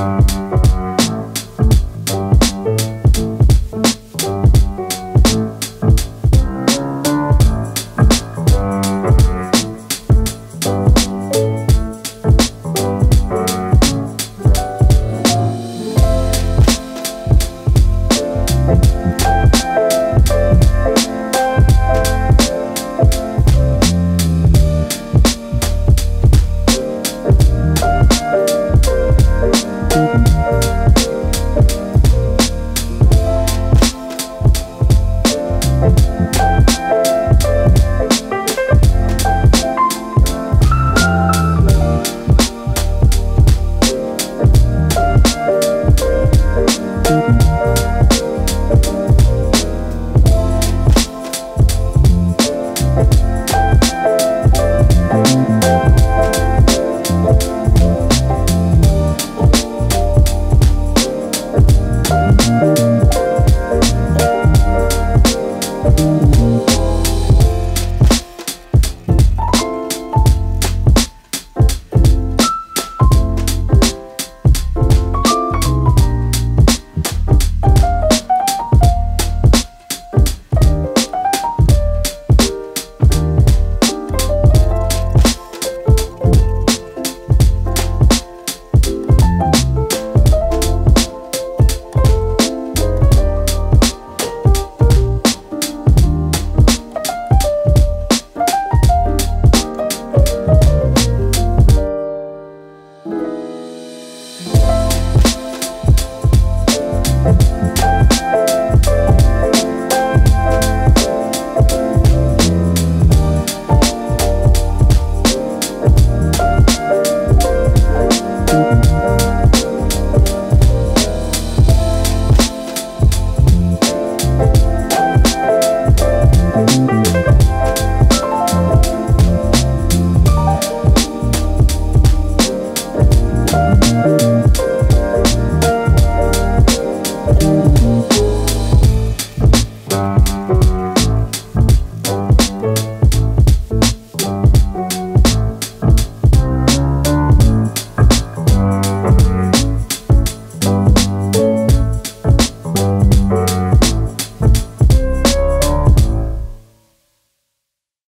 Thank Thank